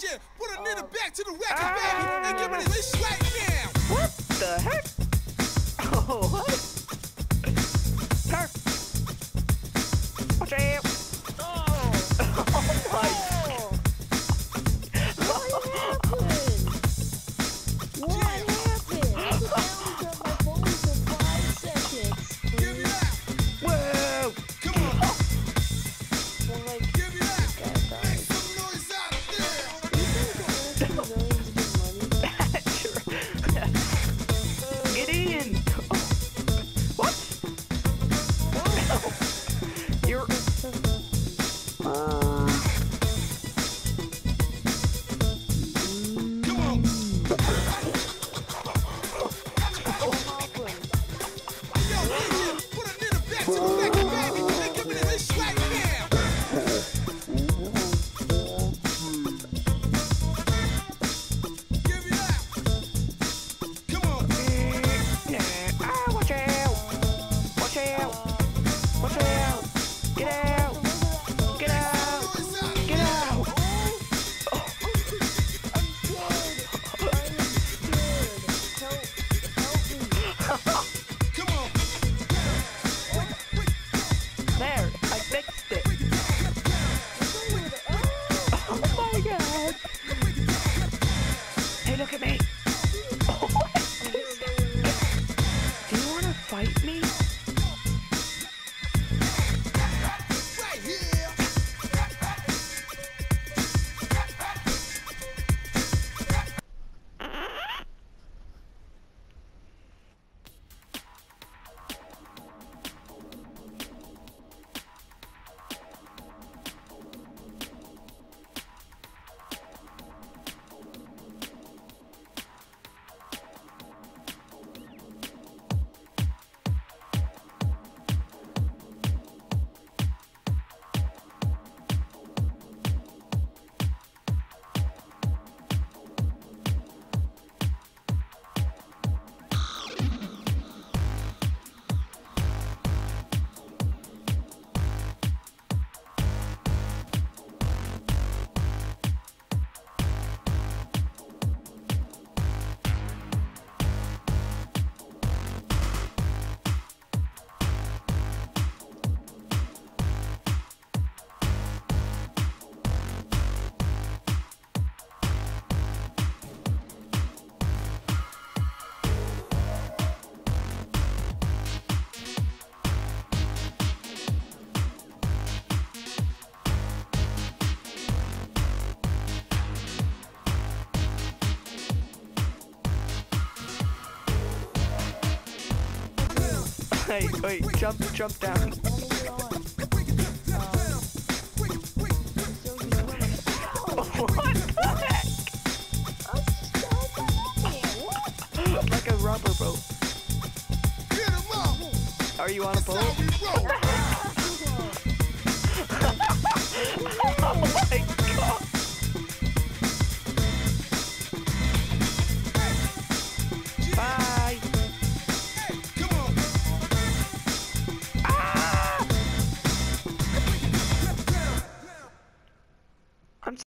Put a nigga uh, back to the wrecking, baby, and give uh, me. look at me. wait, wait, jump, jump down. what like a rubber boat. Are you on a boat? oh my